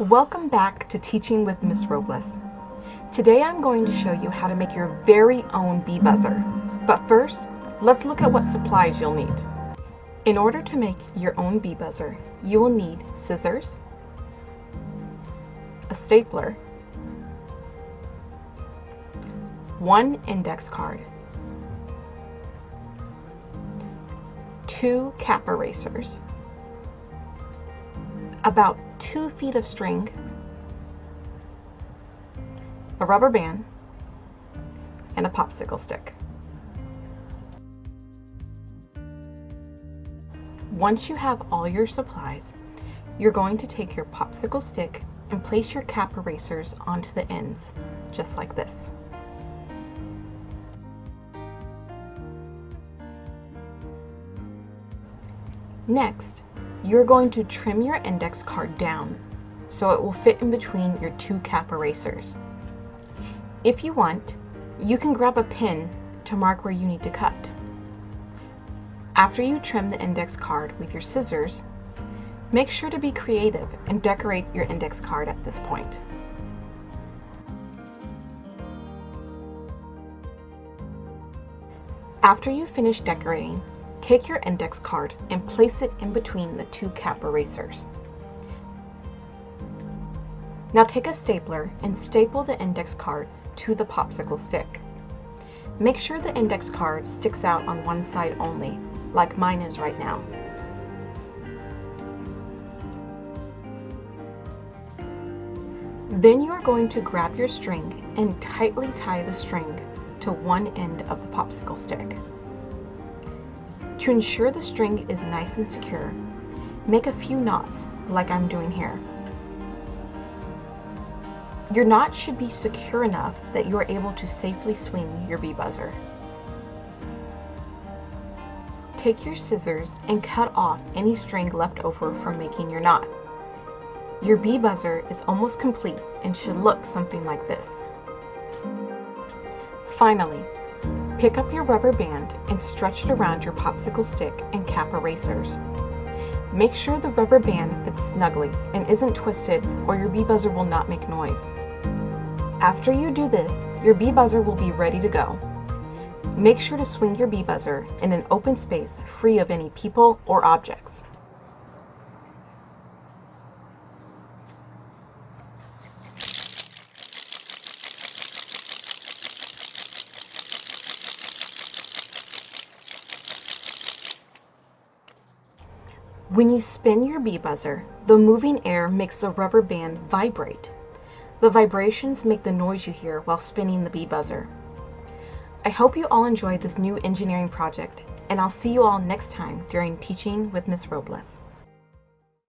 Welcome back to Teaching with Miss Robles. Today I'm going to show you how to make your very own bee buzzer. But first, let's look at what supplies you'll need. In order to make your own bee buzzer, you will need scissors, a stapler, one index card, two cap erasers, about two feet of string, a rubber band, and a popsicle stick. Once you have all your supplies, you're going to take your popsicle stick and place your cap erasers onto the ends, just like this. Next, you're going to trim your index card down so it will fit in between your two cap erasers. If you want, you can grab a pin to mark where you need to cut. After you trim the index card with your scissors, make sure to be creative and decorate your index card at this point. After you finish decorating, Take your index card and place it in between the two cap erasers. Now take a stapler and staple the index card to the popsicle stick. Make sure the index card sticks out on one side only, like mine is right now. Then you are going to grab your string and tightly tie the string to one end of the popsicle stick. To ensure the string is nice and secure, make a few knots like I'm doing here. Your knot should be secure enough that you are able to safely swing your bee buzzer. Take your scissors and cut off any string left over from making your knot. Your bee buzzer is almost complete and should look something like this. Finally, Pick up your rubber band and stretch it around your popsicle stick and cap erasers. Make sure the rubber band fits snugly and isn't twisted or your bee buzzer will not make noise. After you do this, your bee buzzer will be ready to go. Make sure to swing your bee buzzer in an open space free of any people or objects. When you spin your bee buzzer, the moving air makes the rubber band vibrate. The vibrations make the noise you hear while spinning the bee buzzer. I hope you all enjoyed this new engineering project, and I'll see you all next time during Teaching with Miss Robles.